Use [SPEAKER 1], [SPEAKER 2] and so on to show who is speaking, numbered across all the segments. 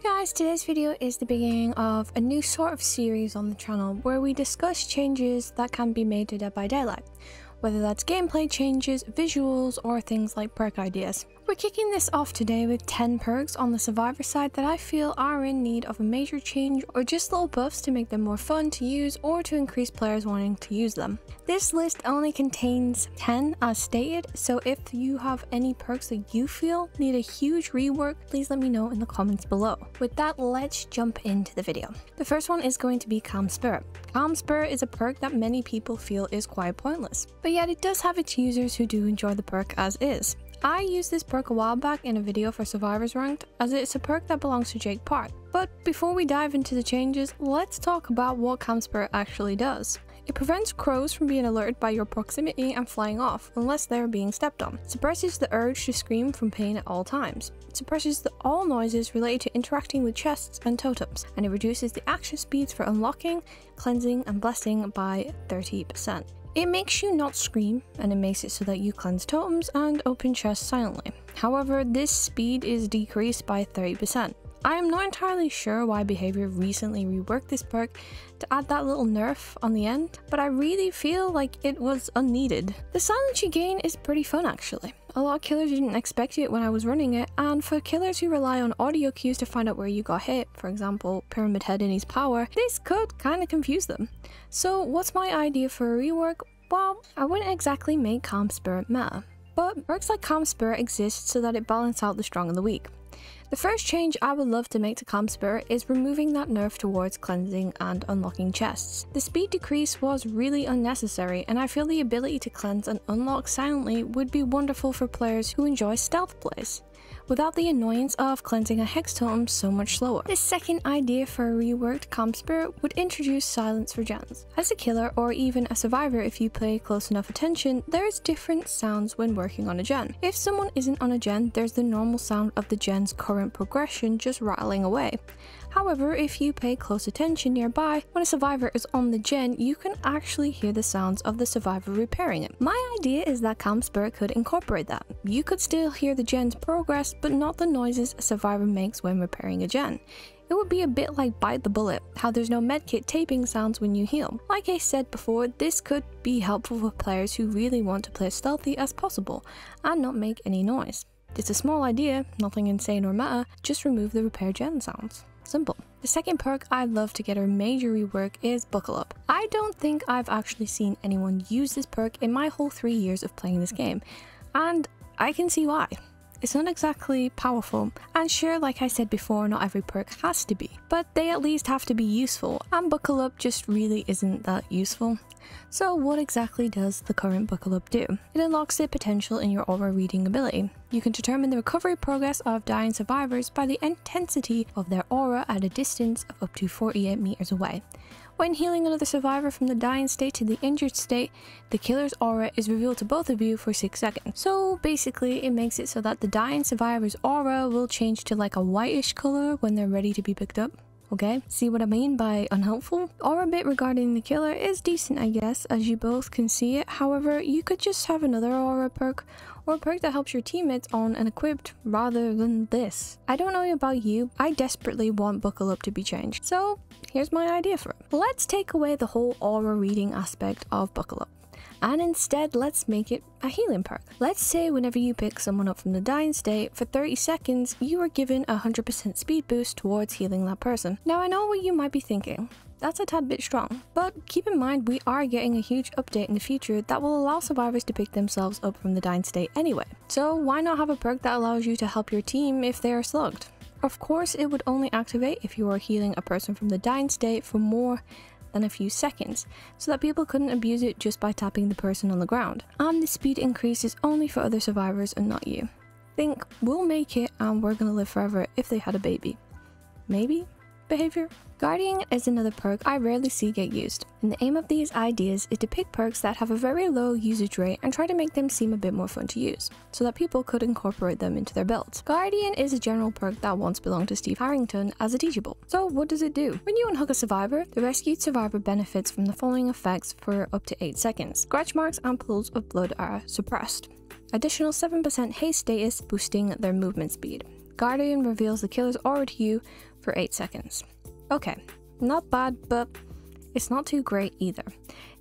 [SPEAKER 1] Hi guys, today's video is the beginning of a new sort of series on the channel where we discuss changes that can be made to Dead by Daylight, whether that's gameplay changes, visuals, or things like perk ideas. We're kicking this off today with 10 perks on the survivor side that I feel are in need of a major change or just little buffs to make them more fun to use or to increase players wanting to use them. This list only contains 10 as stated, so if you have any perks that you feel need a huge rework, please let me know in the comments below. With that, let's jump into the video. The first one is going to be Calm Spirit. Calm Spirit is a perk that many people feel is quite pointless, but yet it does have its users who do enjoy the perk as is. I used this perk a while back in a video for Survivors Ranked, as it's a perk that belongs to Jake Park. But before we dive into the changes, let's talk about what Calm Spirit actually does. It prevents crows from being alerted by your proximity and flying off, unless they're being stepped on. Suppresses the urge to scream from pain at all times. Suppresses the all noises related to interacting with chests and totems, and it reduces the action speeds for unlocking, cleansing, and blessing by 30%. It makes you not scream, and it makes it so that you cleanse totems and open chests silently. However, this speed is decreased by 30%. I am not entirely sure why Behaviour recently reworked this perk to add that little nerf on the end, but I really feel like it was unneeded. The silence you gain is pretty fun actually. A lot of killers didn't expect it when I was running it, and for killers who rely on audio cues to find out where you got hit, for example, Pyramid Head in his power, this could kinda confuse them. So what's my idea for a rework? Well, I wouldn't exactly make Calm Spirit matter, but perks like Calm Spirit exist so that it balances out the strong and the weak. The first change I would love to make to Calm Spirit is removing that nerf towards cleansing and unlocking chests. The speed decrease was really unnecessary and I feel the ability to cleanse and unlock silently would be wonderful for players who enjoy stealth plays without the annoyance of cleansing a hex totem so much slower. The second idea for a reworked Calm Spirit would introduce silence for gens. As a killer or even a survivor if you pay close enough attention, there's different sounds when working on a gen. If someone isn't on a gen, there's the normal sound of the gen's current progression just rattling away. However, if you pay close attention nearby, when a survivor is on the gen, you can actually hear the sounds of the survivor repairing it. My idea is that Calm Spirit could incorporate that. You could still hear the gen's progress, but not the noises a survivor makes when repairing a gen. It would be a bit like Bite the Bullet, how there's no medkit taping sounds when you heal. Like I said before, this could be helpful for players who really want to play as stealthy as possible and not make any noise. It's a small idea, nothing insane or meta, just remove the repair gen sounds. Simple. The second perk I'd love to get a major rework is Buckle Up. I don't think I've actually seen anyone use this perk in my whole three years of playing this game, and I can see why. It's not exactly powerful, and sure, like I said before, not every perk has to be, but they at least have to be useful, and Buckle Up just really isn't that useful. So what exactly does the current Buckle Up do? It unlocks the potential in your aura reading ability. You can determine the recovery progress of dying survivors by the intensity of their aura at a distance of up to 48 meters away. When healing another survivor from the dying state to the injured state, the killer's aura is revealed to both of you for 6 seconds. So basically, it makes it so that the dying survivor's aura will change to like a whitish color when they're ready to be picked up. Okay, see what I mean by unhelpful? Or a bit regarding the killer is decent I guess, as you both can see it, however, you could just have another aura perk, or a perk that helps your teammates on and equipped rather than this. I don't know about you, I desperately want Buckle Up to be changed, so here's my idea for it. Let's take away the whole aura reading aspect of Buckle Up and instead let's make it a healing perk. Let's say whenever you pick someone up from the dying state, for 30 seconds you are given a 100% speed boost towards healing that person. Now I know what you might be thinking, that's a tad bit strong. But keep in mind, we are getting a huge update in the future that will allow survivors to pick themselves up from the dying state anyway. So why not have a perk that allows you to help your team if they are slugged? Of course, it would only activate if you are healing a person from the dying state for more than a few seconds, so that people couldn't abuse it just by tapping the person on the ground. And the speed increase is only for other survivors and not you. Think, we'll make it and we're gonna live forever if they had a baby. Maybe? behaviour. Guardian is another perk I rarely see get used, and the aim of these ideas is to pick perks that have a very low usage rate and try to make them seem a bit more fun to use, so that people could incorporate them into their builds. Guardian is a general perk that once belonged to Steve Harrington as a teachable. So what does it do? When you unhook a survivor, the rescued survivor benefits from the following effects for up to 8 seconds. Scratch marks and pools of blood are suppressed. Additional 7% haste status boosting their movement speed. Guardian reveals the killer's aura to you for 8 seconds. Okay, not bad, but it's not too great either.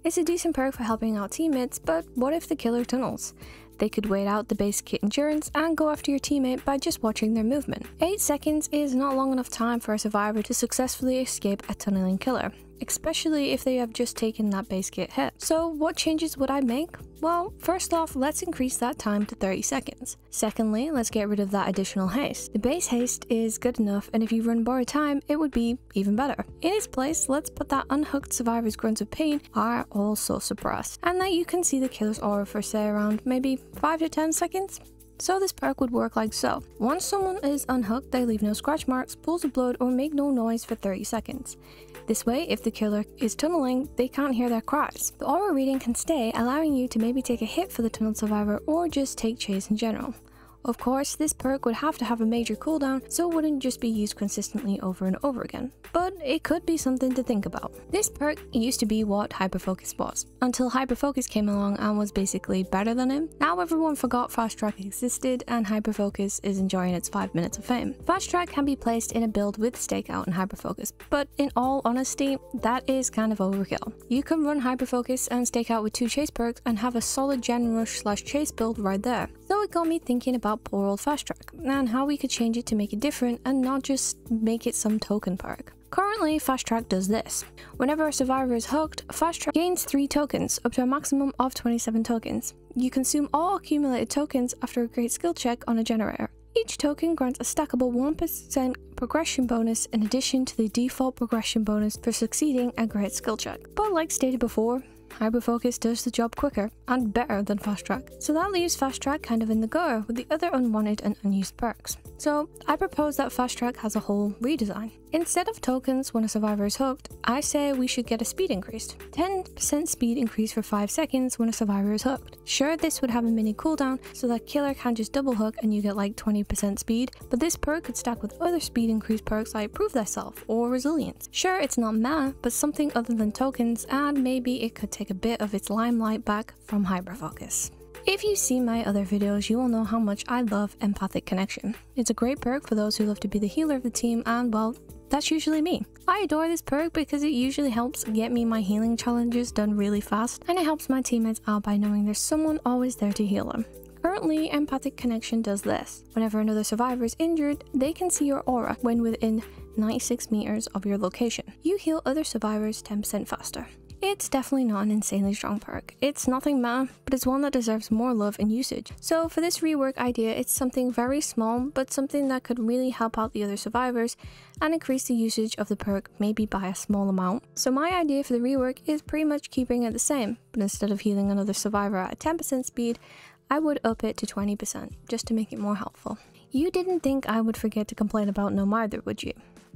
[SPEAKER 1] It's a decent perk for helping out teammates, but what if the killer tunnels? They could wait out the base kit endurance and go after your teammate by just watching their movement. 8 seconds is not long enough time for a survivor to successfully escape a tunneling killer, especially if they have just taken that base kit hit. So what changes would I make? Well, first off, let's increase that time to 30 seconds. Secondly, let's get rid of that additional haste. The base haste is good enough, and if you run borrowed time, it would be even better. In its place, let's put that unhooked survivor's grunts of pain are also suppressed, and that you can see the killer's aura for say around maybe 5 to 10 seconds. So this perk would work like so. Once someone is unhooked, they leave no scratch marks, pools of blood, or make no noise for 30 seconds. This way, if the killer is tunneling, they can't hear their cries. The aura reading can stay, allowing you to maybe take a hit for the tunnel survivor or just take chase in general. Of course, this perk would have to have a major cooldown, so it wouldn't just be used consistently over and over again, but it could be something to think about. This perk used to be what Hyperfocus was, until Hyperfocus came along and was basically better than him. Now everyone forgot Fast Track existed and Hyperfocus is enjoying its 5 minutes of fame. Fast Track can be placed in a build with Stakeout and Hyperfocus, but in all honesty, that is kind of overkill. You can run Hyperfocus and Stakeout with two chase perks and have a solid gen rush slash chase build right there. So it got me thinking about about poor old Fast Track, and how we could change it to make it different and not just make it some token perk. Currently, Fast Track does this. Whenever a survivor is hooked, Fast Track gains 3 tokens, up to a maximum of 27 tokens. You consume all accumulated tokens after a great skill check on a generator. Each token grants a stackable 1% progression bonus in addition to the default progression bonus for succeeding a great skill check. But like stated before, Hyperfocus does the job quicker and better than Fast Track. So that leaves Fast Track kind of in the gutter with the other unwanted and unused perks. So I propose that Fast Track has a whole redesign. Instead of tokens when a survivor is hooked, I say we should get a speed increase. 10% speed increase for 5 seconds when a survivor is hooked. Sure, this would have a mini cooldown so that killer can't just double hook and you get like 20% speed, but this perk could stack with other speed increase perks like Prove Thyself or Resilience. Sure, it's not meh, but something other than tokens and maybe it could take a bit of its limelight back from Hyperfocus. If you see my other videos, you will know how much I love Empathic Connection. It's a great perk for those who love to be the healer of the team and, well, that's usually me. I adore this perk because it usually helps get me my healing challenges done really fast, and it helps my teammates out by knowing there's someone always there to heal them. Currently, Empathic Connection does this. Whenever another survivor is injured, they can see your aura when within 96 meters of your location. You heal other survivors 10% faster. It's definitely not an insanely strong perk. It's nothing meh, but it's one that deserves more love and usage. So for this rework idea, it's something very small, but something that could really help out the other survivors and increase the usage of the perk maybe by a small amount. So my idea for the rework is pretty much keeping it the same, but instead of healing another survivor at 10% speed, I would up it to 20% just to make it more helpful. You didn't think I would forget to complain about No Mither, would you?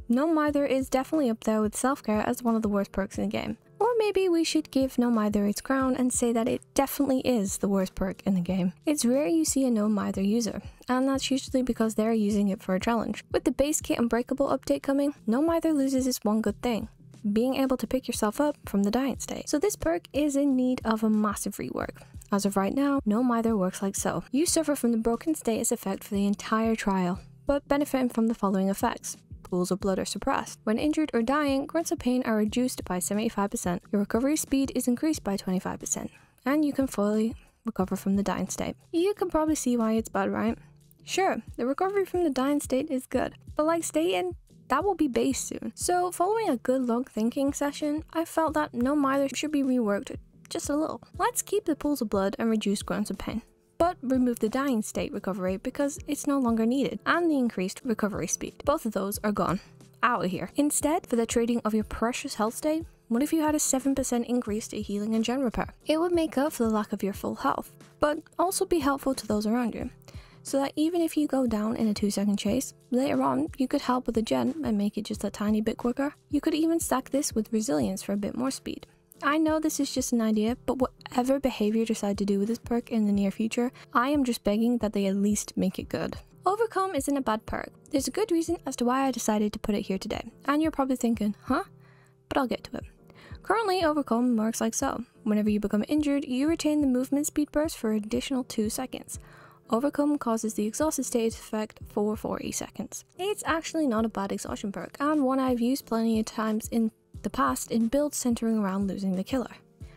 [SPEAKER 1] No Mither is definitely up there with self-care as one of the worst perks in the game. Or maybe we should give No Mither its crown and say that it definitely is the worst perk in the game. It's rare you see a No Mither user, and that's usually because they're using it for a challenge. With the base kit Unbreakable update coming, No Mither loses its one good thing, being able to pick yourself up from the dying state. So this perk is in need of a massive rework. As of right now, No Mither works like so. You suffer from the broken status effect for the entire trial, but benefiting from the following effects pools of blood are suppressed. When injured or dying, grunts of pain are reduced by 75%. Your recovery speed is increased by 25%, and you can fully recover from the dying state. You can probably see why it's bad, right? Sure, the recovery from the dying state is good, but like stating, that will be base soon. So following a good long thinking session, I felt that no Mither should be reworked just a little. Let's keep the pools of blood and reduce grunts of pain but remove the dying state recovery because it's no longer needed, and the increased recovery speed. Both of those are gone. Out of here. Instead, for the trading of your precious health state, what if you had a 7% increase to healing and gen repair? It would make up for the lack of your full health, but also be helpful to those around you. So that even if you go down in a 2 second chase, later on you could help with the gen and make it just a tiny bit quicker. You could even stack this with resilience for a bit more speed. I know this is just an idea, but whatever behaviour you decide to do with this perk in the near future, I am just begging that they at least make it good. Overcome isn't a bad perk. There's a good reason as to why I decided to put it here today, and you're probably thinking, huh? But I'll get to it. Currently, Overcome works like so. Whenever you become injured, you retain the movement speed burst for an additional 2 seconds. Overcome causes the exhausted state effect for 40 seconds. It's actually not a bad exhaustion perk, and one I've used plenty of times in the past in builds centering around losing the killer.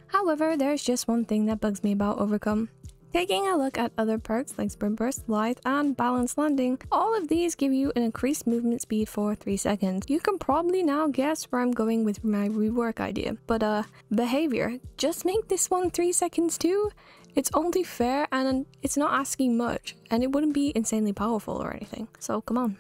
[SPEAKER 1] However, there's just one thing that bugs me about Overcome. Taking a look at other perks like Sprint Burst, Lithe, and Balanced Landing, all of these give you an increased movement speed for 3 seconds. You can probably now guess where I'm going with my rework idea, but uh, behaviour, just make this one 3 seconds too? It's only fair and it's not asking much, and it wouldn't be insanely powerful or anything, so come on.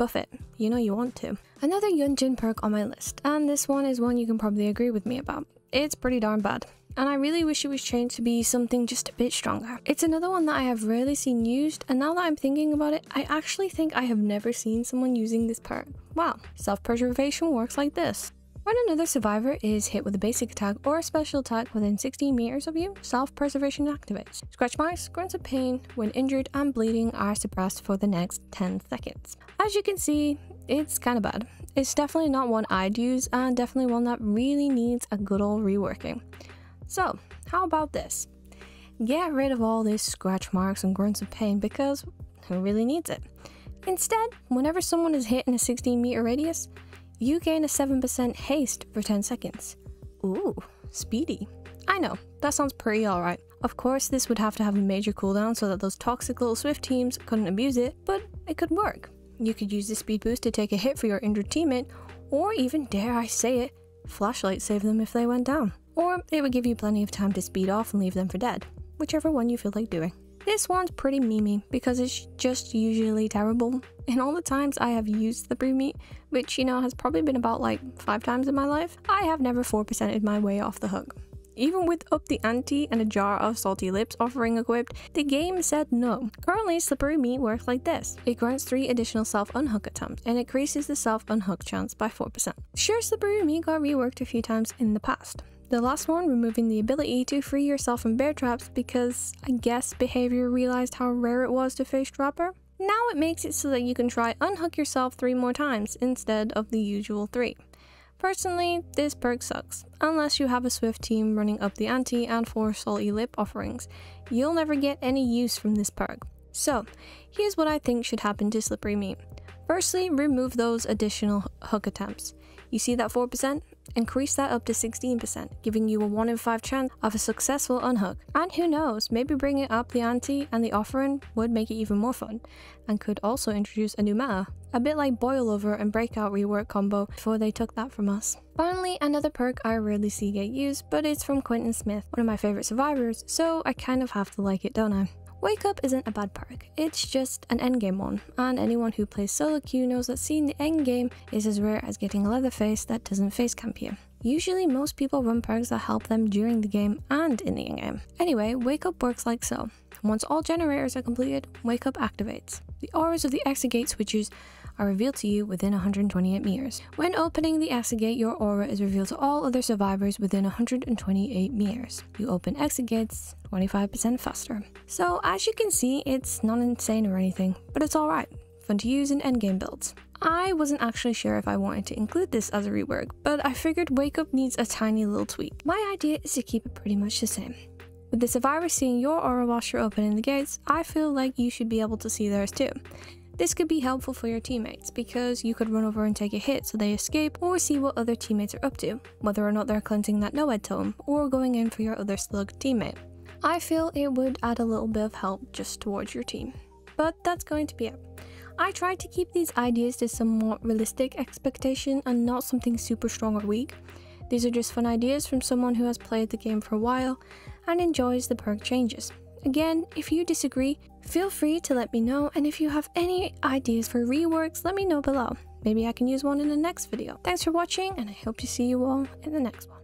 [SPEAKER 1] Buff it, you know you want to. Another Yunjin perk on my list, and this one is one you can probably agree with me about. It's pretty darn bad, and I really wish it was changed to be something just a bit stronger. It's another one that I have rarely seen used, and now that I'm thinking about it, I actually think I have never seen someone using this perk. Wow, self-preservation works like this. When another survivor is hit with a basic attack or a special attack within 16 meters of you, self-preservation activates. Scratch marks, grunts of pain when injured and bleeding are suppressed for the next 10 seconds. As you can see, it's kinda bad. It's definitely not one I'd use and definitely one that really needs a good old reworking. So, how about this? Get rid of all these scratch marks and grunts of pain because who really needs it? Instead, whenever someone is hit in a 16 meter radius, you gain a 7% haste for 10 seconds. Ooh, speedy. I know, that sounds pretty alright. Of course, this would have to have a major cooldown so that those toxic little SWF teams couldn't abuse it, but it could work. You could use the speed boost to take a hit for your injured teammate, or even, dare I say it, flashlight save them if they went down. Or it would give you plenty of time to speed off and leave them for dead, whichever one you feel like doing. This one's pretty memey because it's just usually terrible. In all the times I have used slippery meat, which you know has probably been about like 5 times in my life, I have never 4%ed my way off the hook. Even with Up the Ante and a jar of salty lips offering equipped, the game said no. Currently, slippery meat works like this. It grants 3 additional self-unhook attempts and increases the self-unhook chance by 4%. Sure, slippery meat got reworked a few times in the past. The last one, removing the ability to free yourself from bear traps because I guess behaviour realized how rare it was to face Trapper. Now it makes it so that you can try unhook yourself three more times instead of the usual three. Personally, this perk sucks, unless you have a SWF team running up the ante and four salty lip offerings. You'll never get any use from this perk. So, here's what I think should happen to Slippery Meat. Firstly, remove those additional hook attempts. You see that 4%? Increase that up to 16%, giving you a 1 in 5 chance of a successful unhook. And who knows, maybe bringing up the ante and the offering would make it even more fun, and could also introduce a new meta, a bit like Boilover and Breakout rework combo before they took that from us. Finally, another perk I rarely see get used, but it's from Quentin Smith, one of my favourite survivors, so I kind of have to like it, don't I? Wake Up isn't a bad perk, it's just an endgame one, and anyone who plays solo queue knows that seeing the endgame is as rare as getting a Leatherface that doesn't face camp you. Usually most people run perks that help them during the game and in the endgame. Anyway, Wake Up works like so. Once all generators are completed, Wake Up activates. The auras of the exit gate switches are revealed to you within 128 meters. When opening the exit gate, your aura is revealed to all other survivors within 128 meters. You open exit gates 25% faster. So as you can see, it's not insane or anything, but it's alright. Fun to use in endgame builds. I wasn't actually sure if I wanted to include this as a rework, but I figured Wake Up needs a tiny little tweak. My idea is to keep it pretty much the same. With the survivors seeing your aura whilst you're opening the gates, I feel like you should be able to see theirs too. This could be helpful for your teammates because you could run over and take a hit so they escape or see what other teammates are up to, whether or not they're cleansing that NOED totem or going in for your other slug teammate. I feel it would add a little bit of help just towards your team. But that's going to be it. I tried to keep these ideas to somewhat realistic expectation and not something super strong or weak. These are just fun ideas from someone who has played the game for a while and enjoys the perk changes. Again, if you disagree, feel free to let me know, and if you have any ideas for reworks, let me know below. Maybe I can use one in the next video. Thanks for watching, and I hope to see you all in the next one.